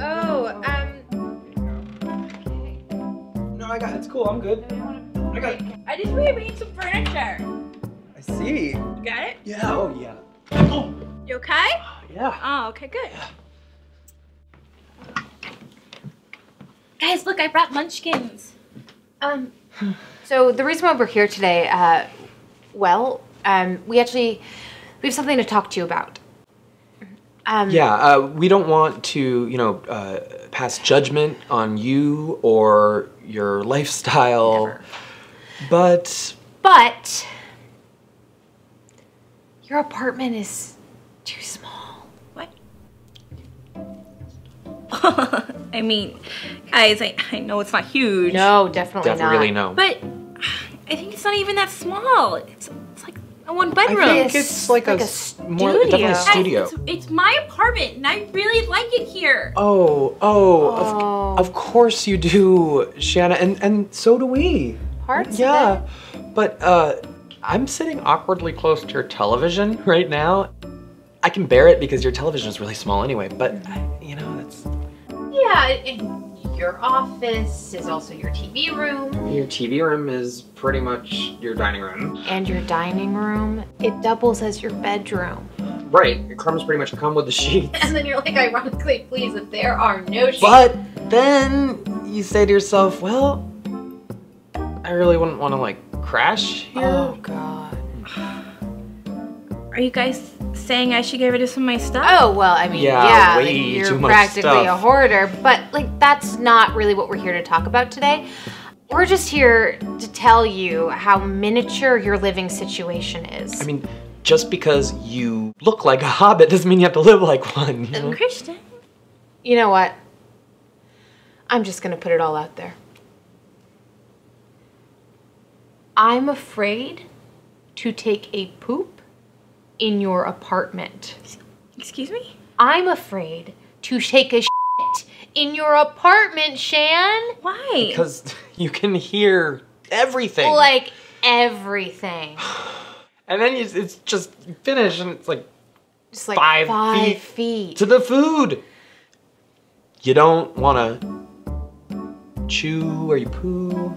Oh, um. No, I got. It's cool. I'm good. I got. I just rearranged some furniture. I see. You got it? Yeah. Oh yeah. Oh. You okay? Yeah. Oh, okay, good. Yeah. Guys, look, I brought munchkins. Um, so the reason why we're here today, uh, well, um, we actually, we have something to talk to you about. Um, Yeah. Uh, we don't want to, you know, uh, pass judgment on you or your lifestyle, Never. but But your apartment is too small. What? I mean, guys, I, I know it's not huge. No, definitely Def not. really no. But I think it's not even that small. It's, it's like a one I bedroom. think It's it's like, like a, a s- more definitely a studio. studio. Guys, it's, it's my apartment, and I really like it here. Oh, oh, Oh. Of, of course you do, Shanna, and and so do we. Parts Yeah, but uh, I'm sitting awkwardly close to your television right now. I can bear it because your television is really small anyway. But you know, it's Yeah, and your office is also your TV room. your TV room is pretty much your dining room. And your dining room, it doubles as your bedroom. Right, your crumbs pretty much come with the sheets. And then you're like, ironically pleased that there are no sheets. But then you say to yourself, well, I really wouldn't want to like crash here. Oh god. Are you guys saying I should get rid of some of my stuff? Oh well, I mean, Yeah, yeah, like, way you're too much practically a hoarder, but like that's not really what we're here to talk about today. We're just here to tell you how miniature your living situation is. I mean, just because you look like a hobbit doesn't mean you have to live like one. you know? Christian. you know what? I'm just gonna put it all out there. I'm afraid to take a poop in your apartment. Excuse me? I'm afraid to take a shit in your apartment, Shan. Why? Because you can hear everything. Like everything. and then it's, it's just finished and it's like Just like Five five, feet feet. to the food. You don't want to chew or you poo.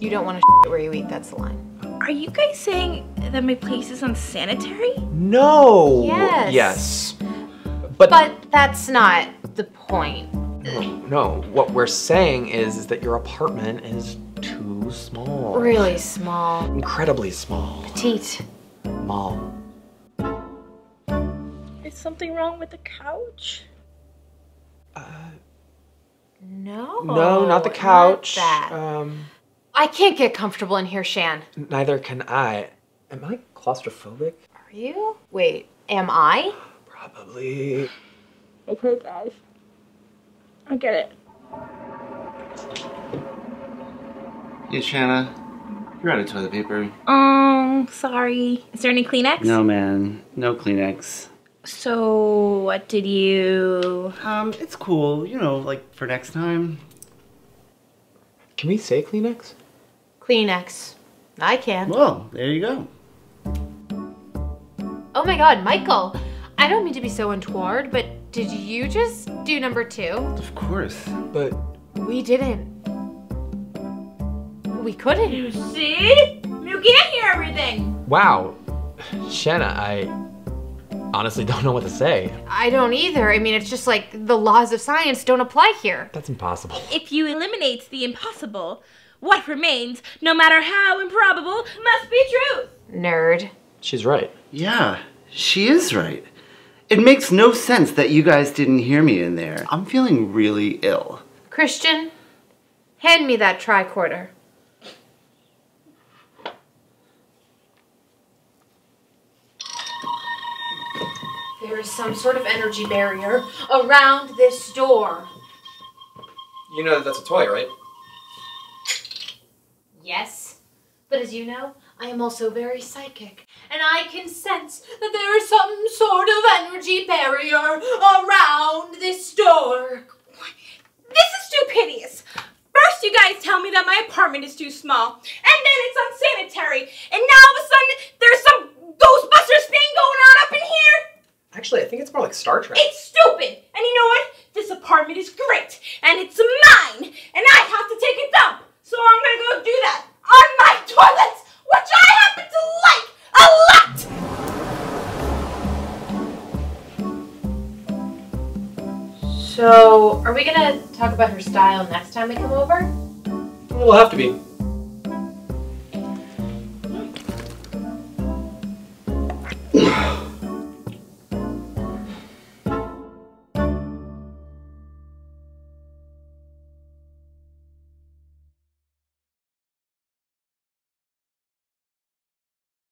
You don't want to shit where you eat. That's the line. Are you guys saying that my place is unsanitary? No. Yes. Yes. But, But that's not the point. no, no, what we're saying is, is that your apartment is too small. Really small. Incredibly small. Petite. Small. Is something wrong with the couch? Uh, no. no, not the couch. that. Um, I can't get comfortable in here, Shan. neither can I. Am I claustrophobic? Are you? Wait, am I? Probably. Okay, guys. I get it. Hey, Shanna. You're out of toilet paper. Um, sorry. Is there any Kleenex? No, man. No Kleenex. So, what did you. Um, it's cool. You know, like for next time. Can we say Kleenex? Kleenex. I can. Well, there you go. Oh my god, Michael. I don't mean to be so untoward, but did you just do number two? Of course. But We didn't. We couldn't. You see? You can't hear everything! wow, Shanna, I honestly don't know what to say. I don't either. I mean, it's just like the laws of science don't apply here. That's impossible. If you eliminate the impossible, what remains, no matter how improbable, must be truth! Nerd. She's right. Yeah, she is right. It makes no sense that you guys didn't hear me in there. I'm feeling really ill. Christian, hand me that tricorder. There is some sort of energy barrier around this door. You know that that's a toy, right? Yes, but as you know, I am also very psychic, and I can sense that there is some sort of energy barrier around this door. This is stupidous! First, you guys tell me that my apartment is too small, and then it's unsanitary, and now all of a sudden there's some Ghostbusters thing going on up in here! Actually, I think it's more like Star Trek. It's stupid! And you know what? This apartment is great, and it's mine, Are we gonna talk about her style next time we come over? We'll have to be.